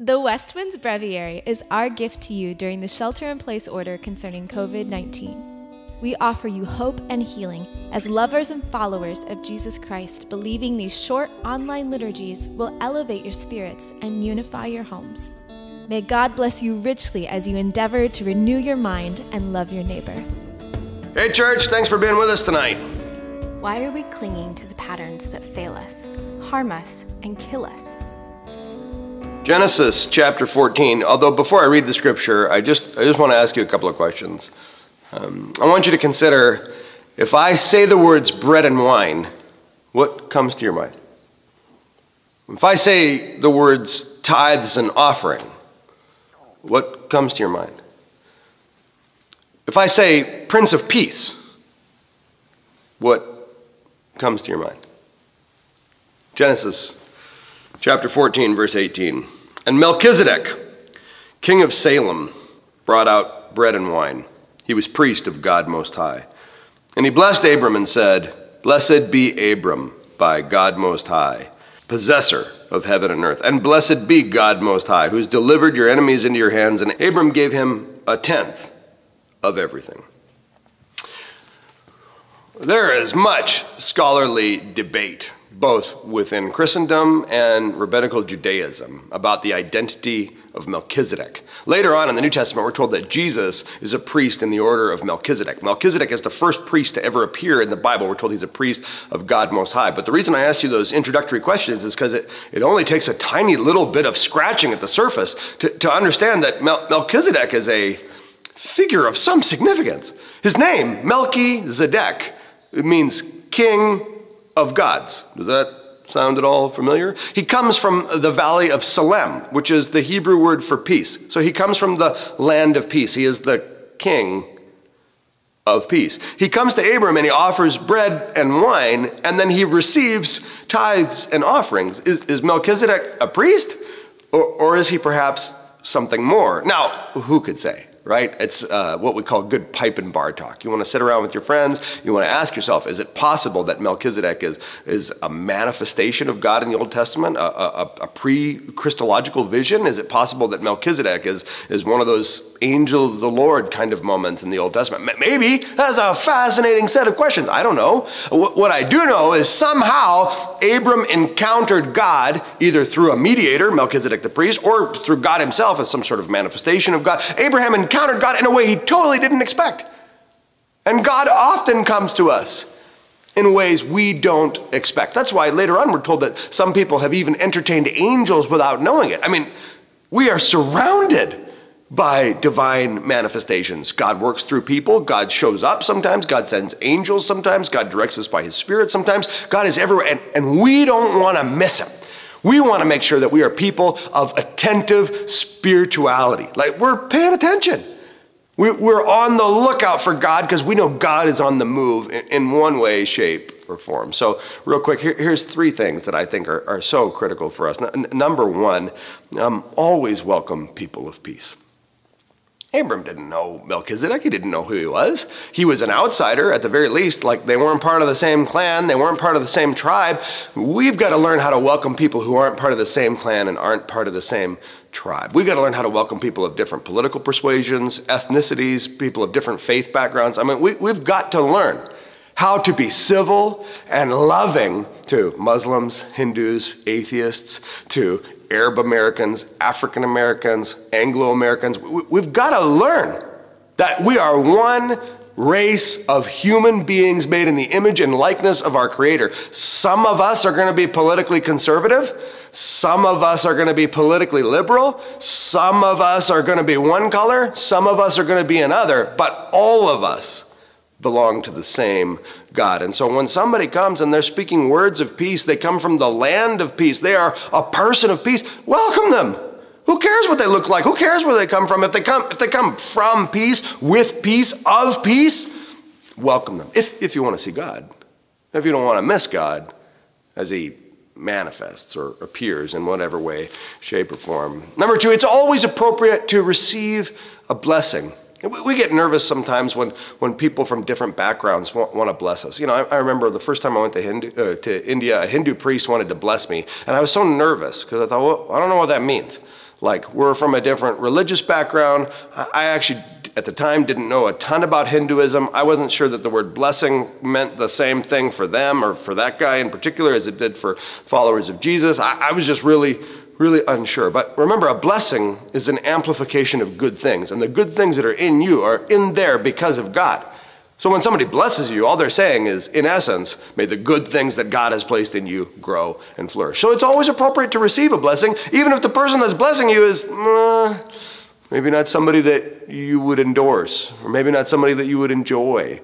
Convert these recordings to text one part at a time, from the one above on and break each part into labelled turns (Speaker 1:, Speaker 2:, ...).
Speaker 1: The Westwinds Breviary is our gift to you during the shelter in place order concerning COVID 19. We offer you hope and healing as lovers and followers of Jesus Christ, believing these short online liturgies will elevate your spirits and unify your homes. May God bless you richly as you endeavor to renew your mind and love your neighbor.
Speaker 2: Hey, church, thanks for being with us tonight.
Speaker 1: Why are we clinging to the patterns that fail us, harm us, and kill us?
Speaker 2: Genesis chapter 14. Although before I read the scripture, I just, I just want to ask you a couple of questions. Um, I want you to consider if I say the words bread and wine, what comes to your mind? If I say the words tithes and offering, what comes to your mind? If I say Prince of Peace, what comes to your mind? Genesis chapter 14, verse 18. And Melchizedek, king of Salem, brought out bread and wine. He was priest of God Most High. And he blessed Abram and said, Blessed be Abram by God Most High, possessor of heaven and earth. And blessed be God Most High, who's delivered your enemies into your hands. And Abram gave him a tenth of everything. There is much scholarly debate, both within Christendom and rabbinical Judaism, about the identity of Melchizedek. Later on in the New Testament, we're told that Jesus is a priest in the order of Melchizedek. Melchizedek is the first priest to ever appear in the Bible. We're told he's a priest of God Most High. But the reason I asked you those introductory questions is because it, it only takes a tiny little bit of scratching at the surface to, to understand that Mel- Melchizedek is a figure of some significance. His name, Melchizedek, means king of gods. Does that Sound at all familiar? He comes from the valley of Salem, which is the Hebrew word for peace. So he comes from the land of peace. He is the king of peace. He comes to Abram and he offers bread and wine, and then he receives tithes and offerings. Is, is Melchizedek a priest, or, or is he perhaps something more? Now, who could say? Right? It's uh, what we call good pipe and bar talk. You want to sit around with your friends. You want to ask yourself, is it possible that Melchizedek is, is a manifestation of God in the Old Testament, a, a, a pre-Christological vision? Is it possible that Melchizedek is, is one of those angel of the Lord kind of moments in the Old Testament? Maybe. That's a fascinating set of questions. I don't know. What I do know is somehow Abram encountered God either through a mediator, Melchizedek the priest, or through God himself as some sort of manifestation of God. Abraham encountered encountered God in a way he totally didn't expect. And God often comes to us in ways we don't expect. That's why later on we're told that some people have even entertained angels without knowing it. I mean, we are surrounded by divine manifestations. God works through people, God shows up sometimes, God sends angels sometimes, God directs us by his spirit sometimes. God is everywhere, and, and we don't want to miss him. We want to make sure that we are people of attentive spirituality. Like we're paying attention. We're on the lookout for God because we know God is on the move in one way, shape, or form. So, real quick, here's three things that I think are, are so critical for us. number one, um, always welcome people of peace. Abram didn't know Melchizedek. He didn't know who he was. He was an outsider at the very least. Like they weren't part of the same clan, they weren't part of the same tribe. We've got to learn how to welcome people who aren't part of the same clan and aren't part of the same tribe. We've got to learn how to welcome people of different political persuasions, ethnicities, people of different faith backgrounds. I mean, we, we've got to learn how to be civil and loving to Muslims, Hindus, atheists, to Arab Americans, African Americans, Anglo Americans. We've got to learn that we are one race of human beings made in the image and likeness of our Creator. Some of us are going to be politically conservative. Some of us are going to be politically liberal. Some of us are going to be one color. Some of us are going to be another. But all of us belong to the same God. And so when somebody comes and they're speaking words of peace, they come from the land of peace, they are a person of peace, welcome them. Who cares what they look like? Who cares where they come from? If they come, if they come from peace, with peace, of peace, welcome them. If, if you want to see God. If you don't want to miss God as he manifests or appears in whatever way, shape, or form. Number two, it's always appropriate to receive a blessing we get nervous sometimes when, when people from different backgrounds want, want to bless us. You know, I, I, remember the first time I went to, Hindu, uh, to India, a Hindu priest wanted to bless me, and I was so nervous because I thought, well, I don't know what that means. Like, we're from a different religious background. I actually, at the time, didn't know a ton about Hinduism. I wasn't sure that the word blessing meant the same thing for them or for that guy in particular as it did for followers of Jesus. I, I was just really, really unsure. But remember, a blessing is an amplification of good things, and the good things that are in you are in there because of God. So when somebody blesses you, all they're saying is, in essence, may the good things that God has placed in you grow and flourish. So it's always appropriate to receive a blessing, even if the person that's blessing you is uh, maybe not somebody that you would endorse, or maybe not somebody that you would enjoy.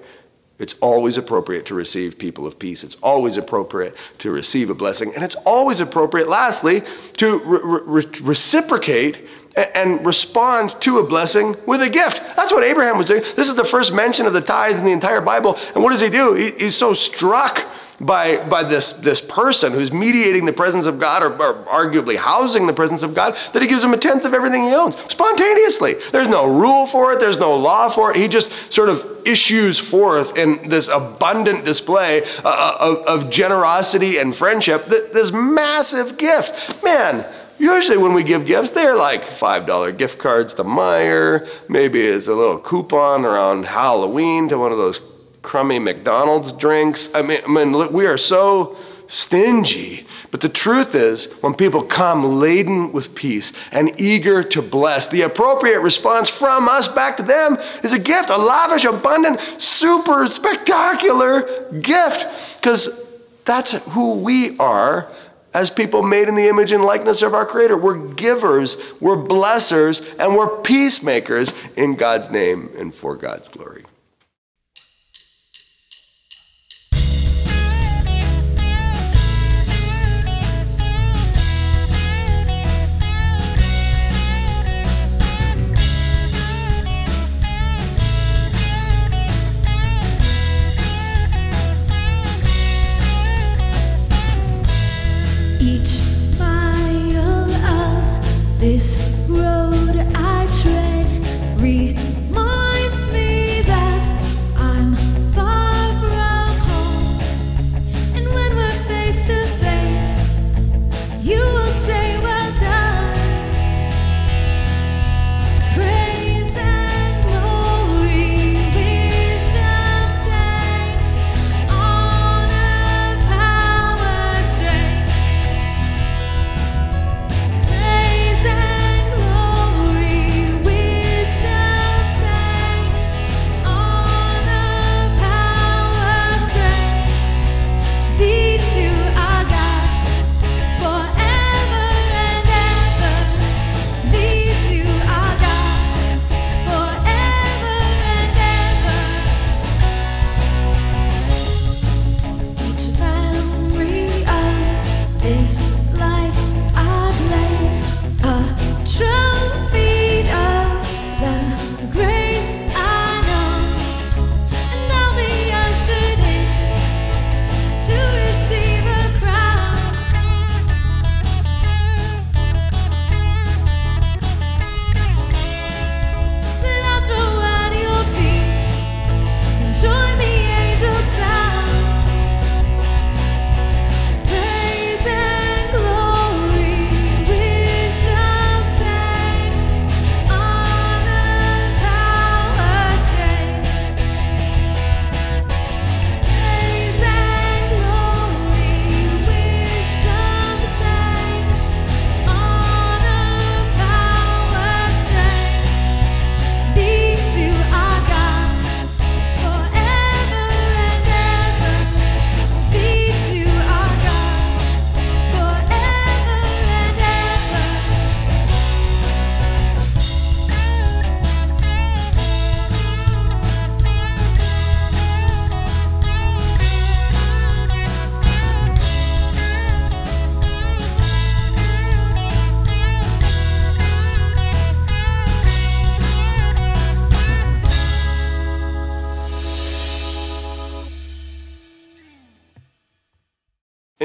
Speaker 2: It's always appropriate to receive people of peace. It's always appropriate to receive a blessing. And it's always appropriate, lastly, to re- re- reciprocate and respond to a blessing with a gift. That's what Abraham was doing. This is the first mention of the tithe in the entire Bible. And what does he do? He, he's so struck by, by this, this person who's mediating the presence of God or, or, arguably housing the presence of God that he gives him a tenth of everything he owns spontaneously. There's no rule for it, there's no law for it. He just sort of issues forth in this abundant display uh, uh of, of generosity and friendship, this massive gift. Man, Usually, when we give gifts, they're like $5 gift cards to Meijer. Maybe it's a little coupon around Halloween to one of those crummy McDonald's drinks. I mean, I mean we are so stingy. But the truth is, when people come laden with peace and eager to bless, the appropriate response from us back to them is a gift, a lavish, abundant, super spectacular gift. Because that's who we are as people made in the image and likeness of our Creator. We're givers, we're blessers, and we're peacemakers in God's name and for God's glory.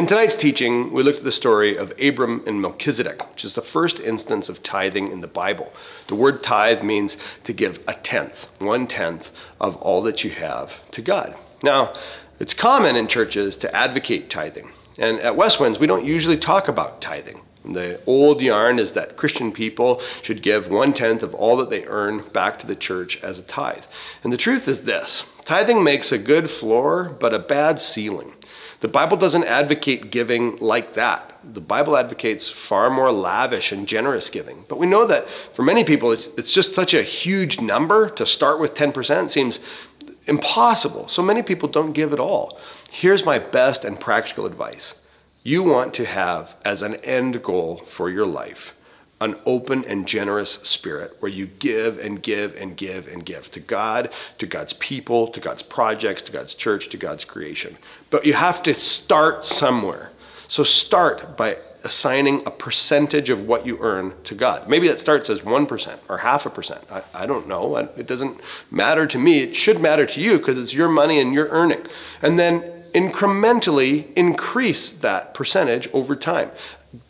Speaker 2: Tonight's teaching, we looked at the story of Abram and Melchizedek, which is the first instance of tithing in the Bible. The word tithe means to give a tenth, one tenth of all that you have to God. Now, it's common in churches to advocate tithing. And at Westwinds, we don't usually talk about tithing. The old yarn is that Christian people should give one tenth of all that they earn back to the church as a tithe. And the truth is this tithing makes a good floor, but a bad ceiling. The Bible doesn't advocate giving like that. The Bible advocates far more lavish and generous giving. But we know that for many people, it's, it's just such a huge number to start with 10% seems impossible. So many people don't give at all. Here's my best and practical advice you want to have as an end goal for your life an open and generous spirit where you give and give and give and give to God, to God's people, to God's projects, to God's church, to God's creation. But you have to start somewhere. So start by assigning a percentage of what you earn to God. Maybe that starts as 1% or half a percent. I, I don't know. It doesn't matter to me. It should matter to you because it's your money and you're earning. And then incrementally increase that percentage over time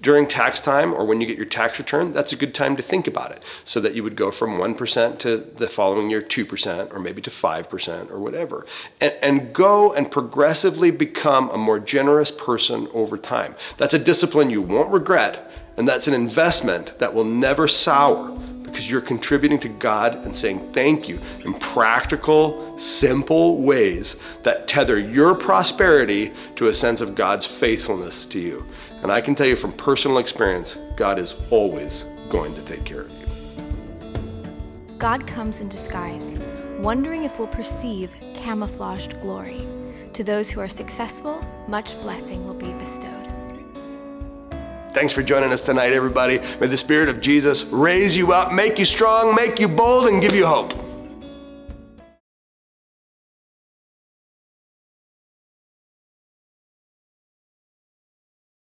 Speaker 2: during tax time or when you get your tax return, that's a good time to think about it so that you would go from 1% to the following year 2% or maybe to 5% or whatever. And, and go and progressively become a more generous person over time. That's a discipline you won't regret, and that's an investment that will never sour because you're contributing to God and saying thank you in practical, simple ways that tether your prosperity to a sense of God's faithfulness to you. And I can tell you from personal experience, God is always going to take care of you.
Speaker 1: God comes in disguise, wondering if we'll perceive camouflaged glory. To those who are successful, much blessing will be bestowed.
Speaker 2: Thanks for joining us tonight, everybody. May the Spirit of Jesus raise you up, make you strong, make you bold, and give you hope.